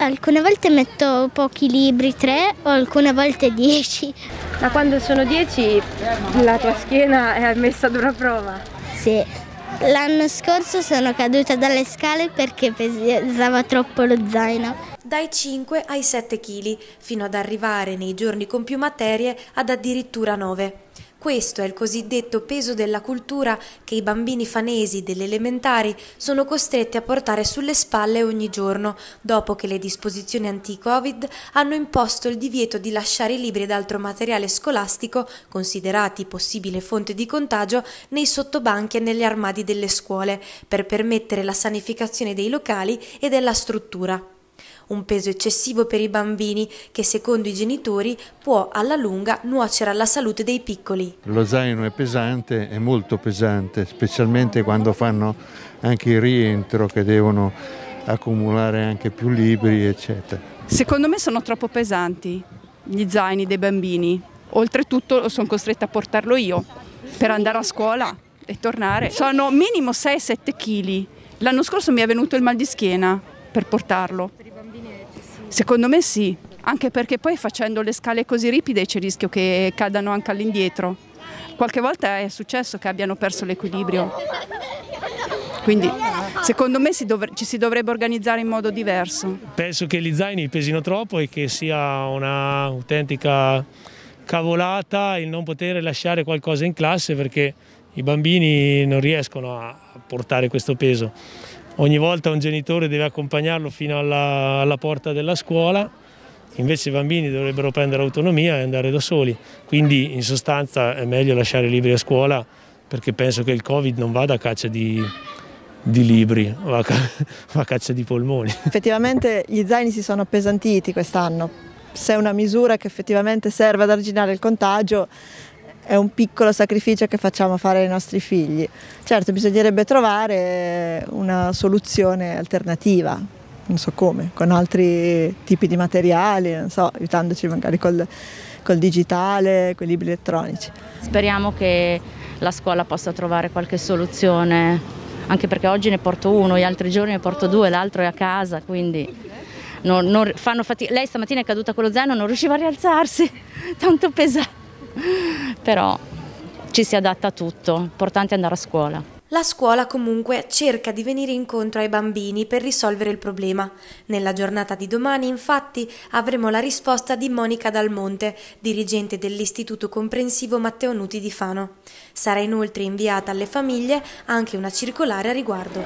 Alcune volte metto pochi libri, tre, o alcune volte dieci. Da quando sono dieci la tua schiena è messa ad una prova? Sì. L'anno scorso sono caduta dalle scale perché pesava troppo lo zaino. Dai 5 ai 7 kg, fino ad arrivare nei giorni con più materie ad addirittura 9. Questo è il cosiddetto peso della cultura che i bambini fanesi delle elementari sono costretti a portare sulle spalle ogni giorno, dopo che le disposizioni anti-Covid hanno imposto il divieto di lasciare i libri ed altro materiale scolastico, considerati possibile fonte di contagio, nei sottobanchi e negli armadi delle scuole, per permettere la sanificazione dei locali e della struttura un peso eccessivo per i bambini che secondo i genitori può alla lunga nuocere alla salute dei piccoli. Lo zaino è pesante, è molto pesante, specialmente quando fanno anche il rientro che devono accumulare anche più libri eccetera. Secondo me sono troppo pesanti gli zaini dei bambini, oltretutto sono costretta a portarlo io per andare a scuola e tornare. Sono minimo 6-7 kg. L'anno scorso mi è venuto il mal di schiena per portarlo. Secondo me sì, anche perché poi facendo le scale così ripide c'è il rischio che cadano anche all'indietro. Qualche volta è successo che abbiano perso l'equilibrio. Quindi secondo me si ci si dovrebbe organizzare in modo diverso. Penso che gli zaini pesino troppo e che sia un'autentica cavolata il non poter lasciare qualcosa in classe perché i bambini non riescono a portare questo peso ogni volta un genitore deve accompagnarlo fino alla, alla porta della scuola, invece i bambini dovrebbero prendere autonomia e andare da soli, quindi in sostanza è meglio lasciare libri a scuola perché penso che il Covid non vada a caccia di, di libri, va a caccia di polmoni. Effettivamente gli zaini si sono appesantiti quest'anno, se è una misura che effettivamente serve ad arginare il contagio è un piccolo sacrificio che facciamo fare ai nostri figli. Certo, bisognerebbe trovare una soluzione alternativa, non so come, con altri tipi di materiali, non so, aiutandoci magari col, col digitale, con i libri elettronici. Speriamo che la scuola possa trovare qualche soluzione, anche perché oggi ne porto uno, gli altri giorni ne porto due, l'altro è a casa, quindi non, non fanno fatica. Lei stamattina è caduta con lo zaino, non riusciva a rialzarsi, tanto pesante però ci si adatta a tutto, l'importante è andare a scuola. La scuola comunque cerca di venire incontro ai bambini per risolvere il problema. Nella giornata di domani infatti avremo la risposta di Monica Dalmonte, dirigente dell'Istituto Comprensivo Matteo Nuti di Fano. Sarà inoltre inviata alle famiglie anche una circolare a riguardo.